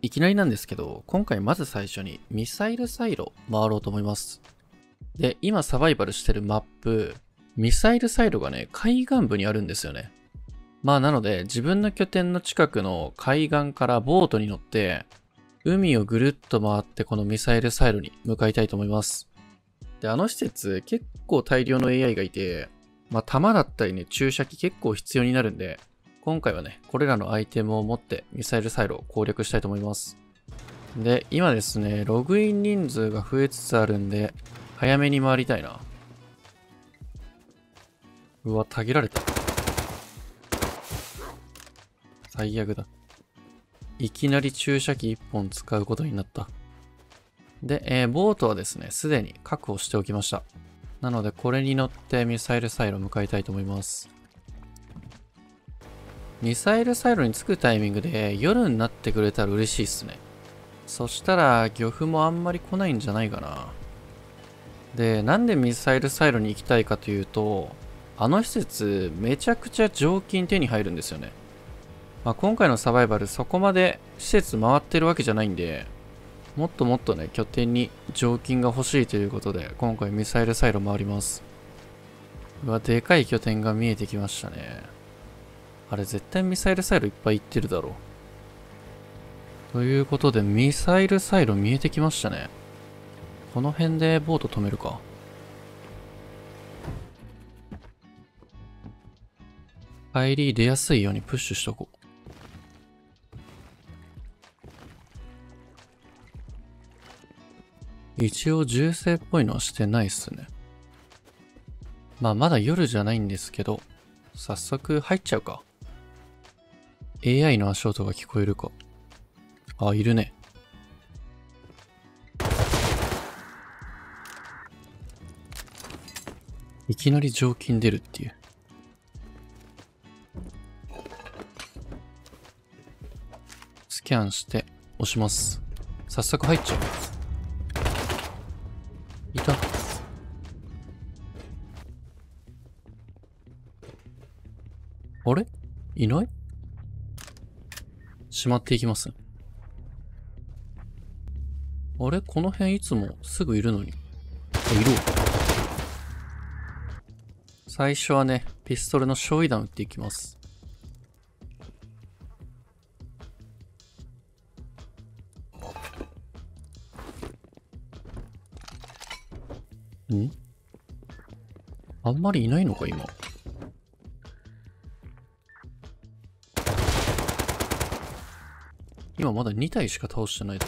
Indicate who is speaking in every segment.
Speaker 1: いきなりなんですけど、今回まず最初にミサイルサイロ回ろうと思います。で、今サバイバルしてるマップ、ミサイルサイロがね、海岸部にあるんですよね。まあなので、自分の拠点の近くの海岸からボートに乗って、海をぐるっと回ってこのミサイルサイロに向かいたいと思います。で、あの施設結構大量の AI がいて、まあ弾だったりね、注射器結構必要になるんで、今回はね、これらのアイテムを持ってミサイルサイロを攻略したいと思います。で、今ですね、ログイン人数が増えつつあるんで、早めに回りたいな。うわ、たぎられた。最悪だ。いきなり注射器1本使うことになった。で、えー、ボートはですね、すでに確保しておきました。なので、これに乗ってミサイルサイロ向かいたいと思います。ミサイルサイロに着くタイミングで夜になってくれたら嬉しいっすね。そしたら漁夫もあんまり来ないんじゃないかな。で、なんでミサイルサイロに行きたいかというと、あの施設めちゃくちゃ常勤手に入るんですよね。まあ、今回のサバイバルそこまで施設回ってるわけじゃないんで、もっともっとね、拠点に常勤が欲しいということで、今回ミサイルサイロ回ります。うわ、でかい拠点が見えてきましたね。あれ絶対ミサイルサイロいっぱい行ってるだろう。ということで、ミサイルサイロ見えてきましたね。この辺でボート止めるか。帰り出やすいようにプッシュしとこう。一応銃声っぽいのはしてないっすね。まあまだ夜じゃないんですけど、早速入っちゃうか。AI の足音が聞こえるか？あ、いるね。いきなり常勤出るっていう。スキャンして押します。早速入っちゃう。いた。あれ？いない？しまっていきます。あれ？この辺いつもすぐいるのに。あいるわ最初はね、ピストルの焼夷弾撃っていきます。ん？あんまりいないのか今。今まだ2体しか倒してない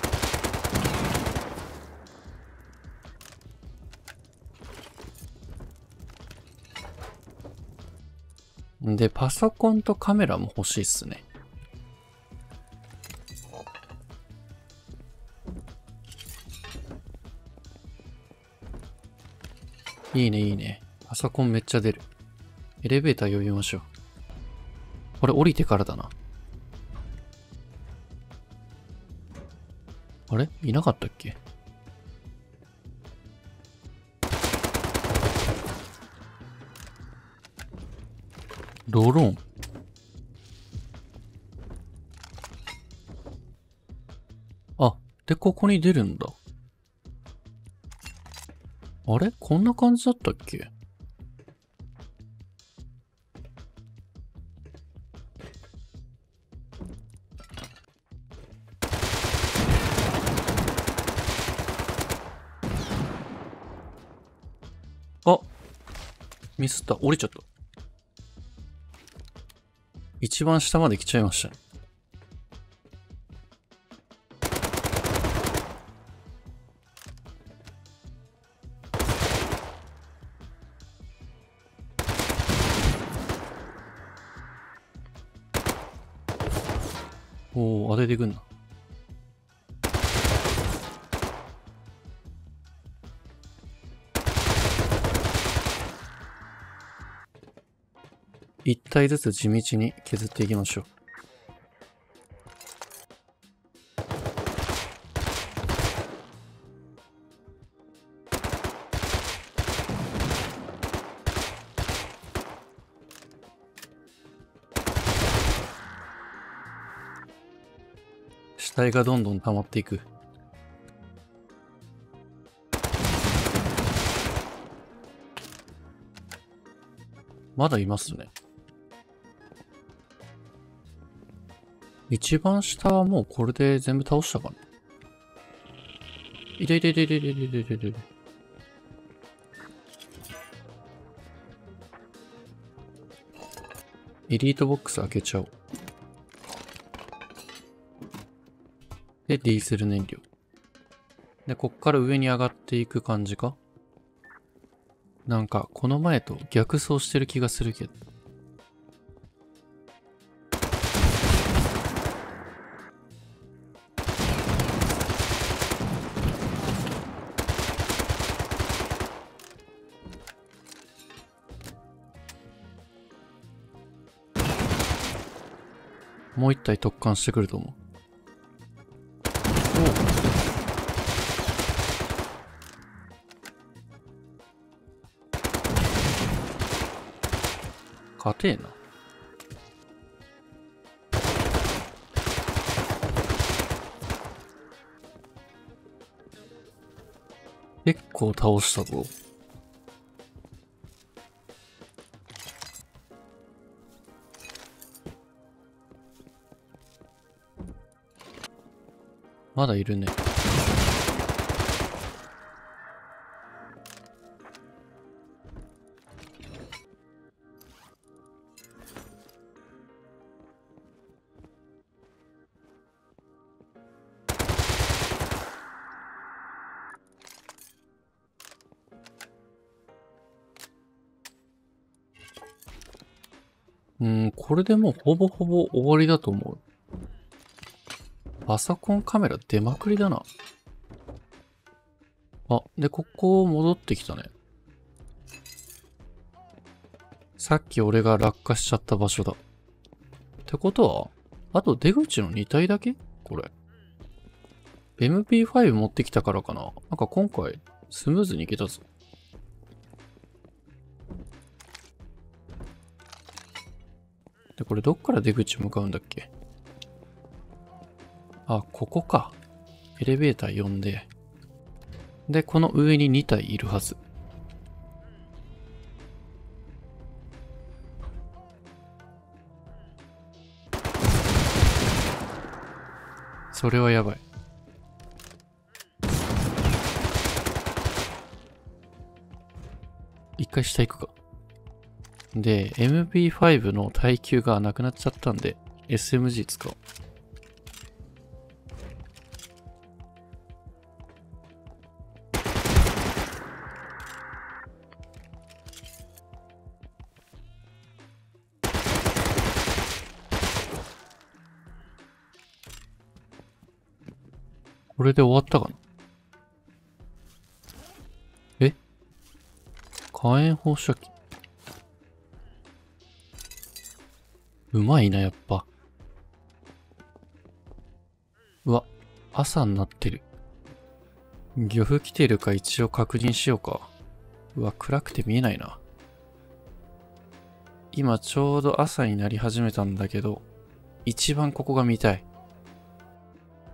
Speaker 1: で、パソコンとカメラも欲しいっすね。いいね、いいね。パソコンめっちゃ出る。エレベーター呼びましょう。これ降りてからだな。あれ？いなかったっけ？ドローン。あ、で、ここに出るんだ。あれ？こんな感じだったっけ？ミスった。降りちゃった。一番下まで来ちゃいました。おお当ててくんな。体ずつ地道に削っていきましょう。死体がどんどん溜まっていく。まだいますね。一番下はもうこれで全部倒したかな。いていていていていていていていて。エリートボックス開けちゃおう。で、ディーゼル燃料。で、こっから上に上がっていく感じか？なんか、この前と逆走してる気がするけど。もう一体突貫してくると思う。勝てえな。結構倒したぞ。まだいるね。うん、これでもうほぼほぼ終わりだと思う。パソコンカメラ出まくりだな。あ、で、ここ戻ってきたね。さっき俺が落下しちゃった場所だ。ってことは、あと出口の2体だけ？これ。MP5 持ってきたからかな。なんか今回、スムーズにいけたぞ。で、これどっから出口向かうんだっけ？あ、ここか。エレベーター呼んで。で、この上に2体いるはず。それはやばい。一回下行くか。で、MP5 の耐久がなくなっちゃったんで、SMG 使おう。これで終わったかな？え？火炎放射器うまいな、やっぱ。うわ、朝になってる。漁夫来てるか一応確認しようか。うわ、暗くて見えないな。今ちょうど朝になり始めたんだけど、一番ここが見たい。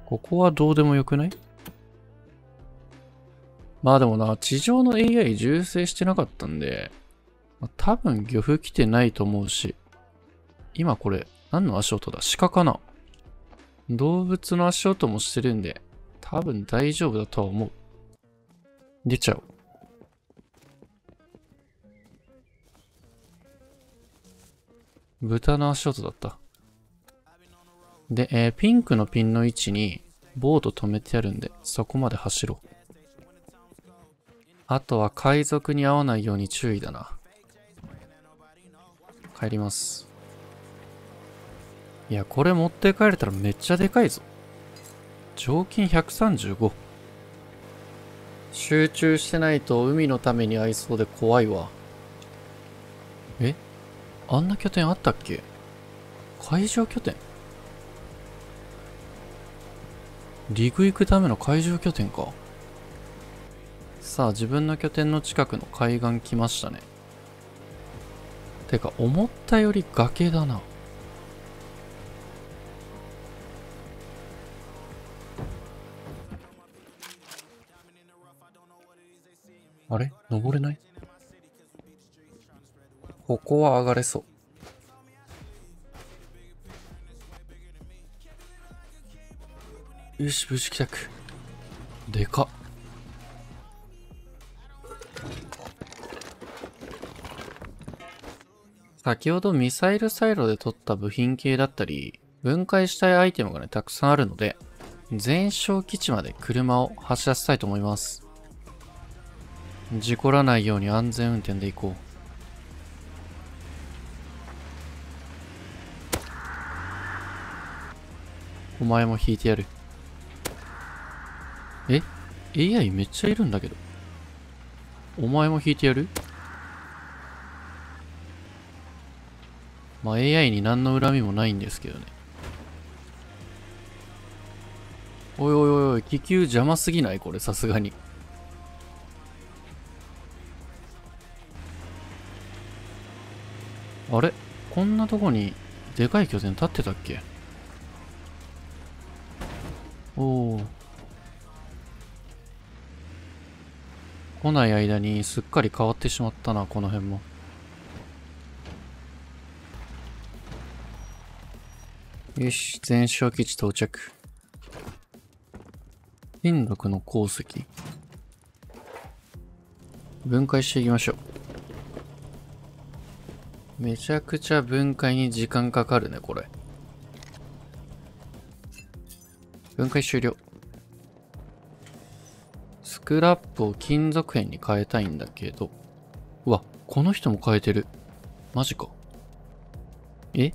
Speaker 1: ここはどうでもよくない？まあでもな、地上の AI 重生してなかったんで、まあ、多分漁夫来てないと思うし、今これ、何の足音だ？鹿かな？動物の足音もしてるんで、多分大丈夫だとは思う。出ちゃう。豚の足音だった。で、えー、ピンクのピンの位置にボート止めてあるんで、そこまで走ろう。あとは海賊に合わないように注意だな。帰ります。いや、これ持って帰れたらめっちゃでかいぞ。常勤135。集中してないと海のために合いそうで怖いわ。え？あんな拠点あったっけ？海上拠点？陸行くための海上拠点か。さあ、自分の拠点の近くの海岸来ましたね。てか、思ったより崖だな。あれ？登れない？ここは上がれそう。よし、無事帰宅。でかっ。先ほどミサイルサイロで取った部品系だったり、分解したいアイテムがね、たくさんあるので、全焼基地まで車を走らせたいと思います。事故らないように安全運転で行こう。お前も引いてやる。え ?AI めっちゃいるんだけど。お前も引いてやる？まあ AI に何の恨みもないんですけどね。おいおいおいおい、気球邪魔すぎない？これ、さすがに。あれ？こんなとこにでかい拠点立ってたっけ？おお。来ない間にすっかり変わってしまったな、この辺も。よし、全焼基地到着。金属の鉱石。分解していきましょう。めちゃくちゃ分解に時間かかるね、これ。分解終了。スクラップを金属片に変えたいんだけど。うわ、この人も変えてる。マジか。え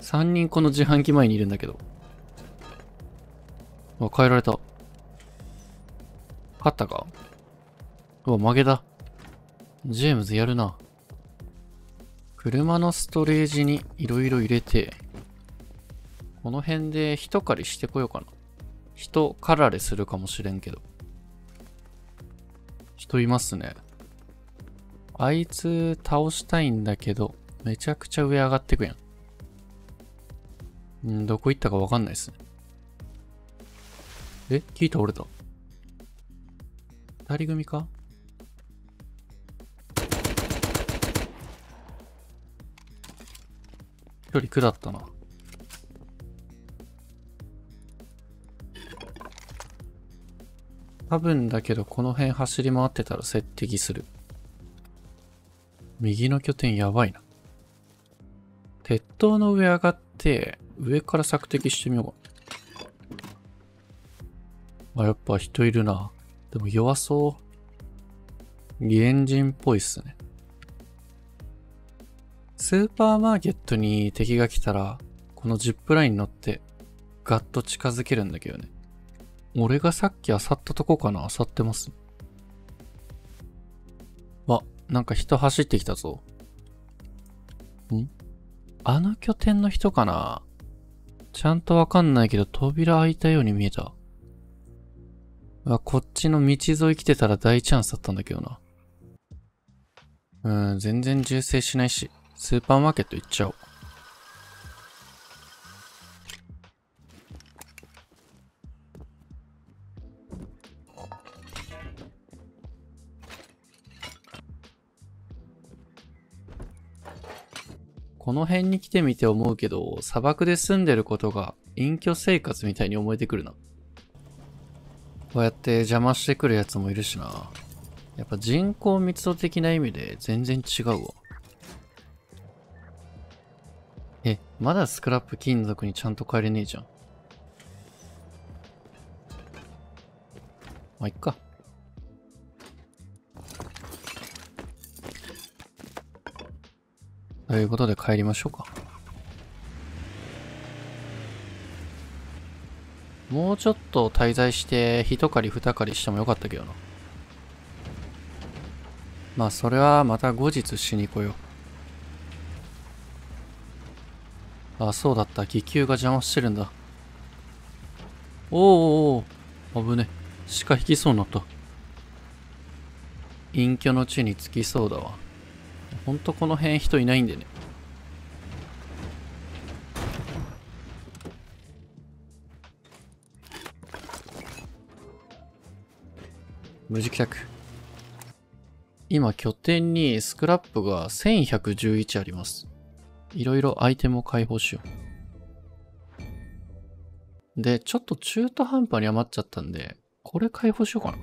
Speaker 1: ？3人この自販機前にいるんだけど。あ、変えられた。勝ったか？うわ、負けだ。ジェームズやるな。車のストレージにいろいろ入れて、この辺で人狩りしてこようかな。人かられするかもしれんけど。人いますね。あいつ倒したいんだけど、めちゃくちゃ上上がってくやん。んどこ行ったかわかんないっすね。え木倒れた。二人組か？距離下ったな。多分だけどこの辺走り回ってたら接敵する。右の拠点やばいな。鉄塔の上上がって、上から索敵してみようか。あ、やっぱ人いるな。でも弱そう。リエンジンっぽいっすね。スーパーマーケットに敵が来たら、このジップライン乗って、ガッと近づけるんだけどね。俺がさっき漁ったとこかな？漁ってます。わ、なんか人走ってきたぞ。ん？あの拠点の人かな？ちゃんとわかんないけど扉開いたように見えた。あ、こっちの道沿い来てたら大チャンスだったんだけどな。うん、全然銃声しないし、スーパーマーケット行っちゃおう。この辺に来てみて思うけど、砂漠で住んでることが隠居生活みたいに思えてくるな。こうやって邪魔してくるやつもいるしな。やっぱ人口密度的な意味で全然違うわ。え、まだスクラップ金属にちゃんと帰れねえじゃん。まあ、いっか。ということで帰りましょうか。もうちょっと滞在して一狩り二狩りしてもよかったけどな。まあそれはまた後日しに来よう。あ、そうだった。気球が邪魔してるんだ。おーおお危ね。鹿引きそうになった。隠居の地に着きそうだわ。ほんとこの辺人いないんでね。無事帰宅。今拠点にスクラップが1111あります。いろいろアイテムを解放しよう。で、ちょっと中途半端に余っちゃったんで、これ解放しようかな。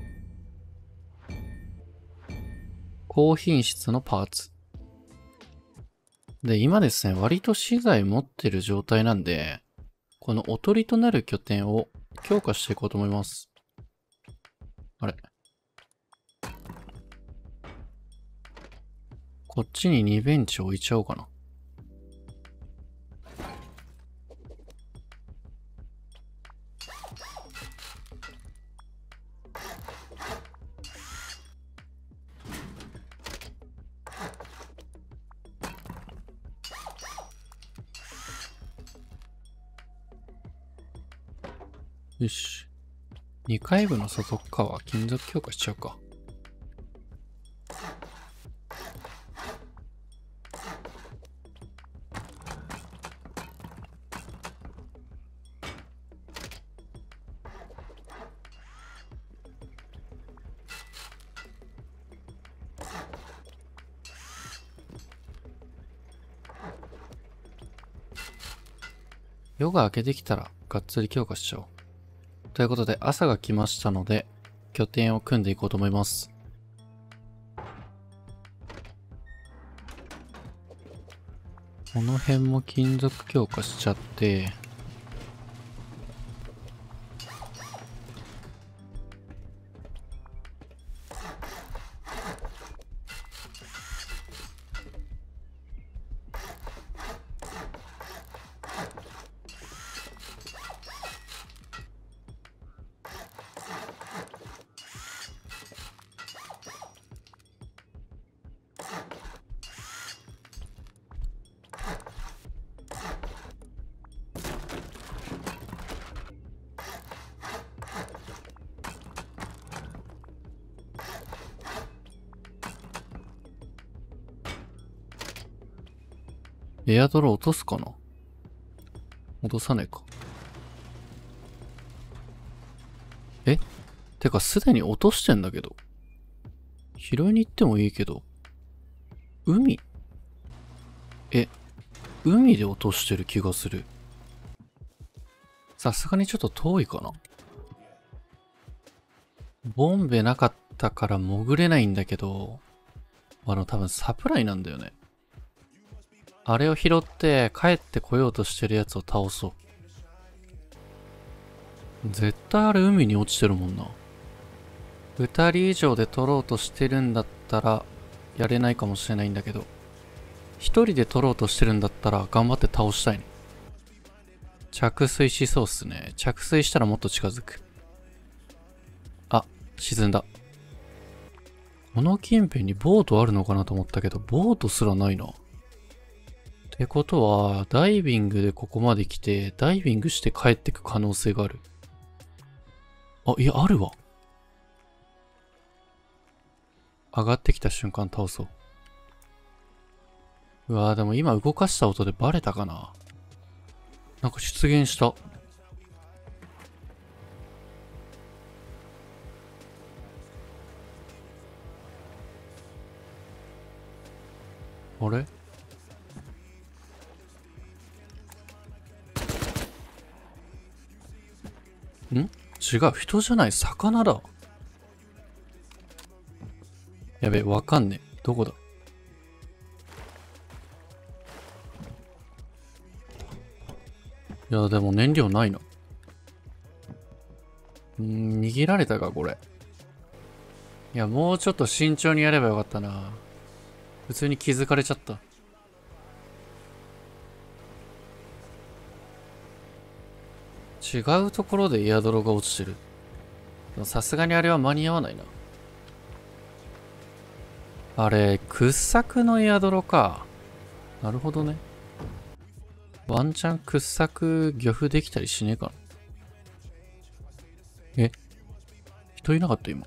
Speaker 1: 高品質のパーツ。で、今ですね、割と資材持ってる状態なんで、このおとりとなる拠点を強化していこうと思います。あれこっちに2ベンチ置いちゃおうかな。よし。2階部の外側金属強化しちゃうか。夜が明けてきたらがっつり強化しちゃおう。ということで朝が来ましたので拠点を組んでいこうと思います。この辺も金属強化しちゃってエアドロ落とすかな？落とさねえか。え？てかすでに落としてんだけど。拾いに行ってもいいけど。海？え、海で落としてる気がする。さすがにちょっと遠いかな。ボンベなかったから潜れないんだけど、あの多分サプライなんだよね。あれを拾って帰ってこようとしてるやつを倒そう。絶対あれ海に落ちてるもんな。二人以上で取ろうとしてるんだったらやれないかもしれないんだけど、一人で取ろうとしてるんだったら頑張って倒したいね。着水しそうっすね。着水したらもっと近づく。あ、沈んだ。この近辺にボートあるのかなと思ったけど、ボートすらないな。ってことは、ダイビングでここまで来て、ダイビングして帰ってく可能性がある。あ、いや、あるわ。上がってきた瞬間倒そう。うわぁ、でも今動かした音でバレたかな。なんか出現した。あれ？ん？違う、人じゃない、魚だ。やべえ、わかんねえ。どこだ？いや、でも燃料ないな。んー逃げられたか、これ。いや、もうちょっと慎重にやればよかったな。普通に気づかれちゃった。違うところでエアドロが落ちてる。さすがにあれは間に合わないな。あれ、掘削のエアドロか。なるほどね。ワンチャン掘削漁夫できたりしねえかな。え？人いなかった今。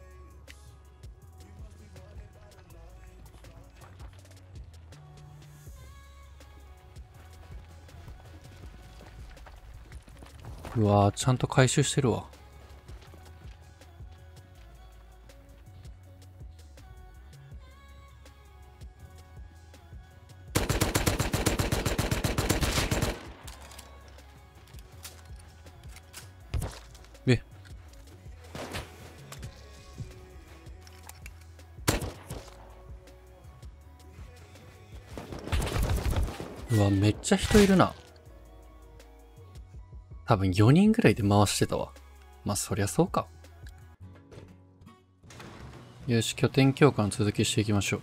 Speaker 1: うわちゃんと回収してるわ。うわめっちゃ人いるな多分4人ぐらいで回してたわ。まあ、そりゃそうか。よし、拠点強化の続きしていきましょう。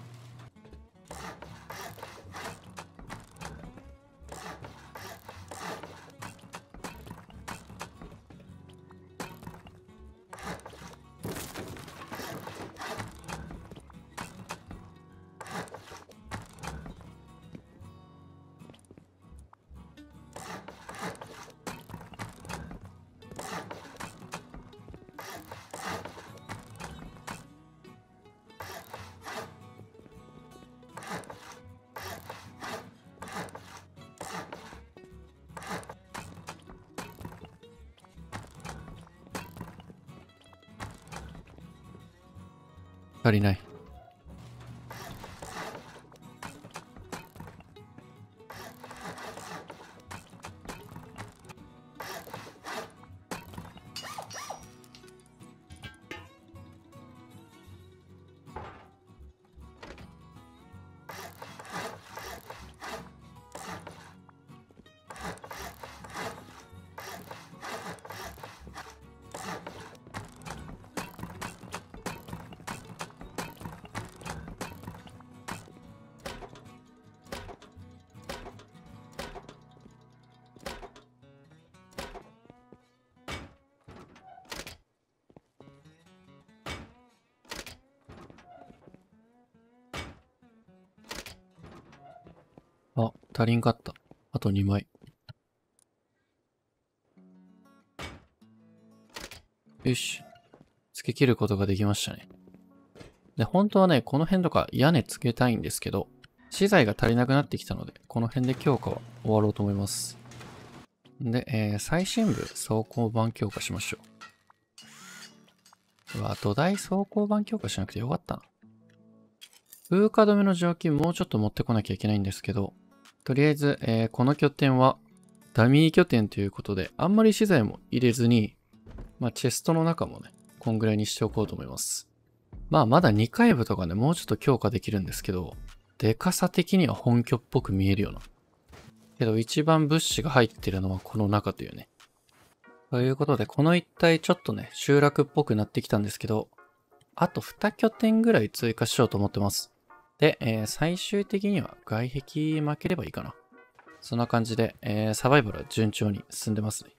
Speaker 1: 足り足りんかった。あと2枚。よし。付け切ることができましたね。で、本当はね、この辺とか屋根付けたいんですけど、資材が足りなくなってきたので、この辺で強化は終わろうと思います。で、えー、最深部走行板強化しましょう。うわ、土台走行板強化しなくてよかったな。風化止めの蒸気もうちょっと持ってこなきゃいけないんですけど、とりあえず、えーこの拠点はダミー拠点ということで、あんまり資材も入れずに、まあチェストの中もね、こんぐらいにしておこうと思います。まあまだ2階部とかね、もうちょっと強化できるんですけど、でかさ的には本拠っぽく見えるような。けど一番物資が入ってるのはこの中というね。ということで、この一帯ちょっとね、集落っぽくなってきたんですけど、あと2拠点ぐらい追加しようと思ってます。で、えー最終的には外壁負ければいいかな。そんな感じで、えーサバイバルは順調に進んでますね。